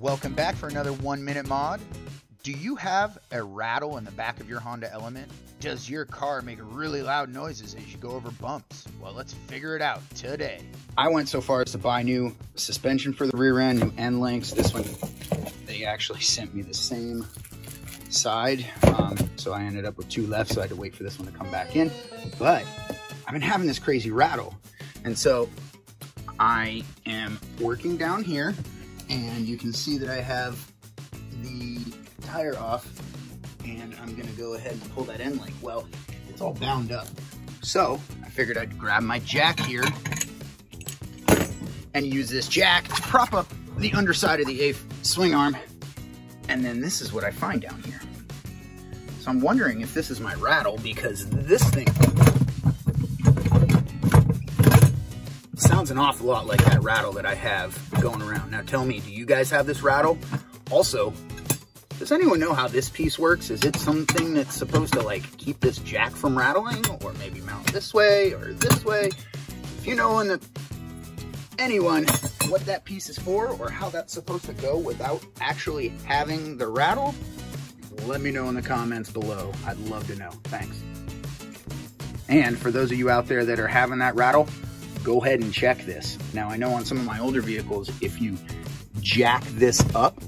Welcome back for another one minute mod. Do you have a rattle in the back of your Honda Element? Does your car make really loud noises as you go over bumps? Well, let's figure it out today. I went so far as to buy new suspension for the rear end, new end links. This one, they actually sent me the same side. Um, so I ended up with two left, so I had to wait for this one to come back in. But I've been having this crazy rattle. And so I am working down here and you can see that I have the tire off and I'm gonna go ahead and pull that end link. Well, it's all bound up. So I figured I'd grab my jack here and use this jack to prop up the underside of the swing arm. And then this is what I find down here. So I'm wondering if this is my rattle because this thing sounds an awful lot like that rattle that I have going around. Now tell me, do you guys have this rattle? Also, does anyone know how this piece works? Is it something that's supposed to like keep this jack from rattling or maybe mount this way or this way? If you know in the, anyone what that piece is for or how that's supposed to go without actually having the rattle, let me know in the comments below. I'd love to know. Thanks. And for those of you out there that are having that rattle, go ahead and check this. Now I know on some of my older vehicles, if you jack this up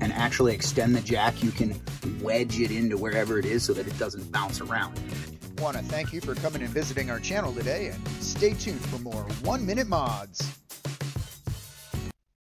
and actually extend the jack, you can wedge it into wherever it is so that it doesn't bounce around. Want to thank you for coming and visiting our channel today and stay tuned for more one minute mods.